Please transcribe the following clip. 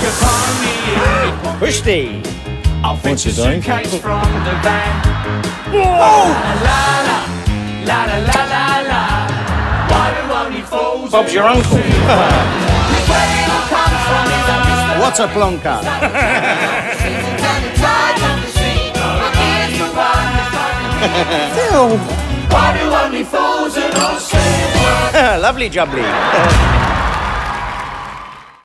your. Push thee. I'll fetch a suitcase from the van. Whoa! La la, la la la la la. Why do only fools Bob's your uncle. Where it all comes from is a mystery. A plonker. Phil. Why do only fools and all Lovely jubbly.